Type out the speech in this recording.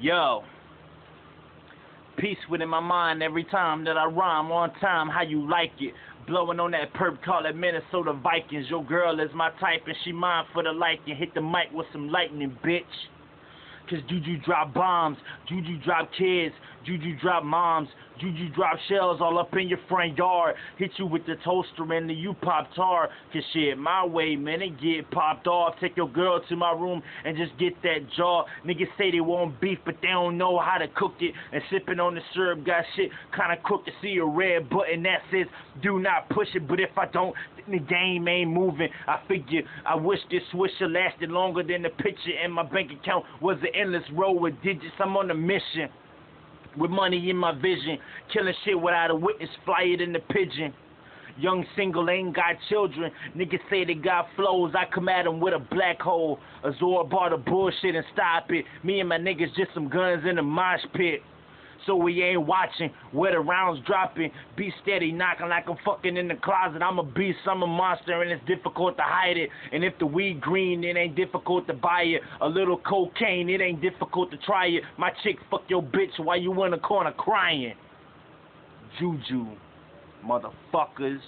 Yo. Peace within my mind every time that I rhyme on time. How you like it? Blowing on that perp, call it Minnesota Vikings. Your girl is my type and she mine for the liking. Hit the mic with some lightning, bitch. Cause Juju drop bombs, Juju drop kids, Juju drop moms, Juju drop shells all up in your front yard. Hit you with the toaster and the you pop tar. Cause shit, my way, man, it get popped off. Take your girl to my room and just get that jaw. Niggas say they want beef, but they don't know how to cook it. And sipping on the syrup got shit kinda cooked to see a red button that says do not push it. But if I don't, the game ain't moving. I figure I wish this swisher lasted longer than the picture and my bank account was an endless row with digits. I'm on a mission with money in my vision, killing shit without a witness, fly it in the pigeon. Young single ain't got children. Niggas say they got flows. I come at 'em with a black hole. Azor all the bullshit and stop it. Me and my niggas just some guns in the mosh pit so we ain't watching where the rounds dropping. Be steady, knocking like I'm fucking in the closet. I'm a beast, I'm a monster, and it's difficult to hide it. And if the weed green, it ain't difficult to buy it. A little cocaine, it ain't difficult to try it. My chick fuck your bitch while you in the corner crying. Juju, motherfuckers.